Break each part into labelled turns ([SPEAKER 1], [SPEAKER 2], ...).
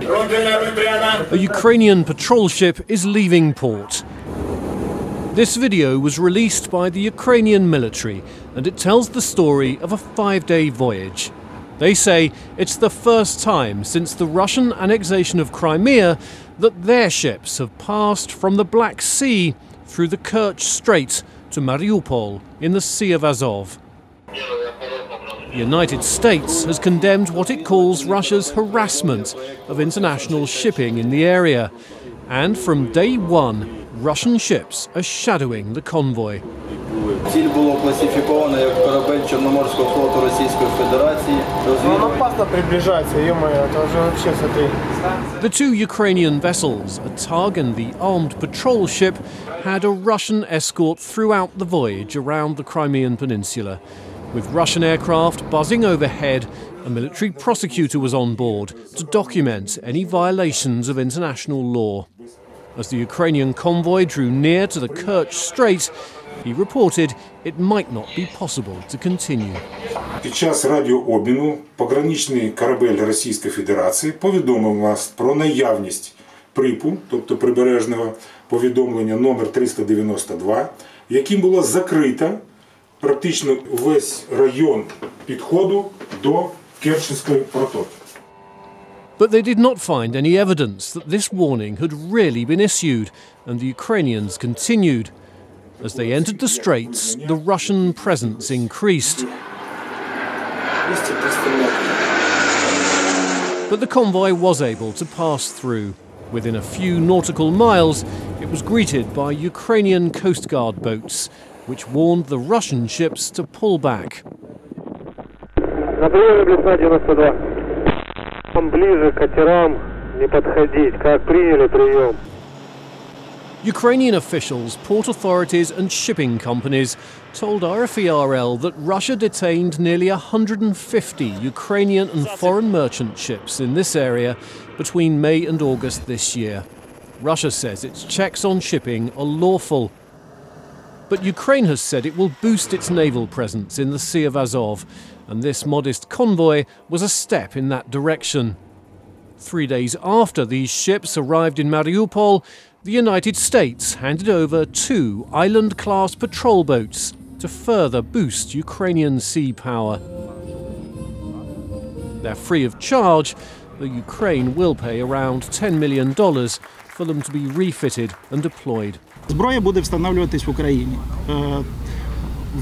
[SPEAKER 1] A Ukrainian patrol ship is leaving port. This video was released by the Ukrainian military and it tells the story of a five day voyage. They say it's the first time since the Russian annexation of Crimea that their ships have passed from the Black Sea through the Kerch Strait to Mariupol in the Sea of Azov. The United States has condemned what it calls Russia's harassment of international shipping in the area. And from day one, Russian ships are shadowing the convoy.
[SPEAKER 2] Ціль було класифіковано як корабель Чорноморського флоту Російської Федерації.
[SPEAKER 3] Ну, он опасно приближается, ё-моё, это уже вообще, смотри.
[SPEAKER 1] The two Ukrainian vessels, a tug and the armed patrol ship, had a Russian escort throughout the voyage around the Crimean Peninsula. With Russian aircraft buzzing overhead, a military prosecutor was on board to document any violations of international law. As the Ukrainian convoy drew near to the Kerch Strait, he reported it might not be possible to continue.
[SPEAKER 4] Під час радіообміну пограничний корабель Російської Федерації повідомив нас про наявність припу, тобто прибережного повідомлення номер 392, яким було закрито практично весь район підходу до Керченської протоки.
[SPEAKER 1] But they did not find any evidence that this warning had really been issued, and the Ukrainians continued. As they entered the straits, the Russian presence increased. But the convoy was able to pass through. Within a few nautical miles, it was greeted by Ukrainian Coast Guard boats, which warned the Russian ships to pull back. Ukrainian officials, port authorities, and shipping companies told RFERL that Russia detained nearly 150 Ukrainian and foreign merchant ships in this area between May and August this year. Russia says its checks on shipping are lawful. But Ukraine has said it will boost its naval presence in the Sea of Azov, and this modest convoy was a step in that direction. Three days after these ships arrived in Mariupol, the United States handed over two island class patrol boats to further boost Ukrainian sea power. They're free of charge, though Ukraine will pay around $10 million for them to be refitted and deployed.
[SPEAKER 5] Зброя буде встановлюватись в Україні. Е,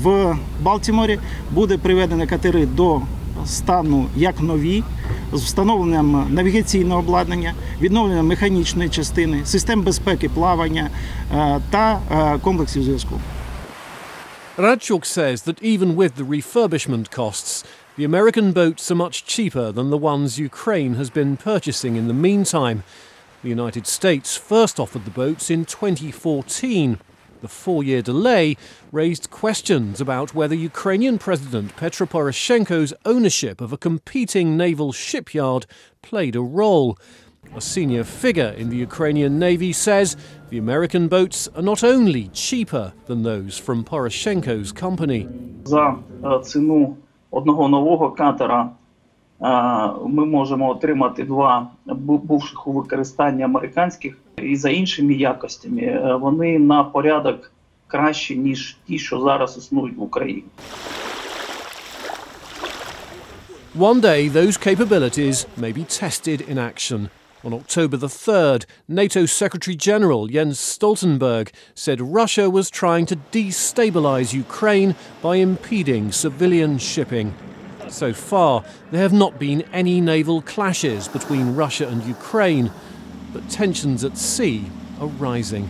[SPEAKER 5] В Балтіморі буде приведені катери до стану як нові, з встановленням навігаційного обладнання, відновленням механічної частини, систем безпеки плавання е, та е, комплексів зв'язку.
[SPEAKER 1] Radchuk says that even with the refurbishment costs, the American boats are much cheaper than the ones Ukraine has been purchasing in the meantime. The United States first offered the boats in 2014. The four year delay raised questions about whether Ukrainian President Petro Poroshenko's ownership of a competing naval shipyard played a role. A senior figure in the Ukrainian Navy says the American boats are not only cheaper than those from Poroshenko's company.
[SPEAKER 6] за е, ціну одного нового катера е, ми можемо отримати два бувших у використанні американських, і за іншими якостями е, вони на порядок кращі, ніж ті, що зараз існують в Україні.
[SPEAKER 1] One day, those capabilities may be tested in action. On October the 3rd, NATO Secretary General Jens Stoltenberg said Russia was trying to destabilize Ukraine by impeding civilian shipping. So far, there have not been any naval clashes between Russia and Ukraine, but tensions at sea are rising.